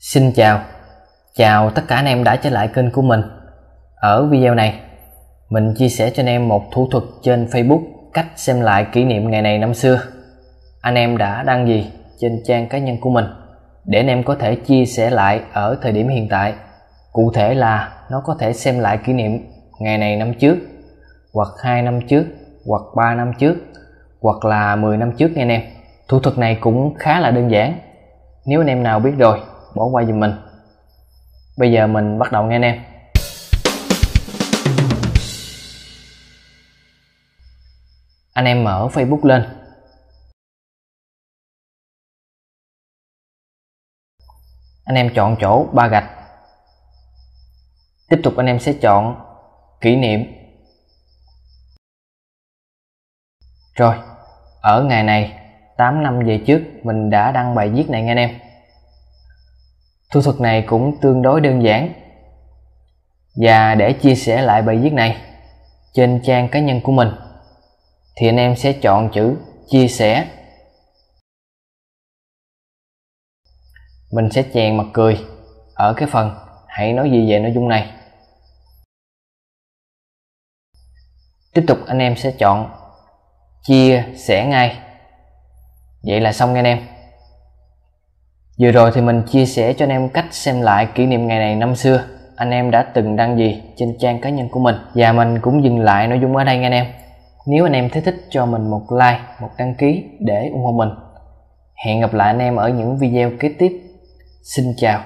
Xin chào, chào tất cả anh em đã trở lại kênh của mình. Ở video này, mình chia sẻ cho anh em một thủ thuật trên Facebook cách xem lại kỷ niệm ngày này năm xưa. Anh em đã đăng gì trên trang cá nhân của mình để anh em có thể chia sẻ lại ở thời điểm hiện tại. Cụ thể là nó có thể xem lại kỷ niệm ngày này năm trước, hoặc 2 năm trước, hoặc 3 năm trước, hoặc là 10 năm trước nha anh em. Thủ thuật này cũng khá là đơn giản. Nếu anh em nào biết rồi bỏ qua giùm mình. Bây giờ mình bắt đầu nghe anh em. Anh em mở facebook lên. Anh em chọn chỗ ba gạch. Tiếp tục anh em sẽ chọn kỷ niệm. Rồi, ở ngày này 8 năm về trước, mình đã đăng bài viết này nghe anh em. Thủ thuật này cũng tương đối đơn giản. Và để chia sẻ lại bài viết này, trên trang cá nhân của mình, thì anh em sẽ chọn chữ chia sẻ. Mình sẽ chèn mặt cười ở cái phần hãy nói gì về nội dung này. Tiếp tục anh em sẽ chọn chia sẻ ngay. Vậy là xong nha anh em. Vừa rồi thì mình chia sẻ cho anh em cách xem lại kỷ niệm ngày này năm xưa. Anh em đã từng đăng gì trên trang cá nhân của mình? Và mình cũng dừng lại nội dung ở đây nha anh em. Nếu anh em thấy thích, cho mình một like, một đăng ký để ủng hộ mình. Hẹn gặp lại anh em ở những video kế tiếp. Xin chào.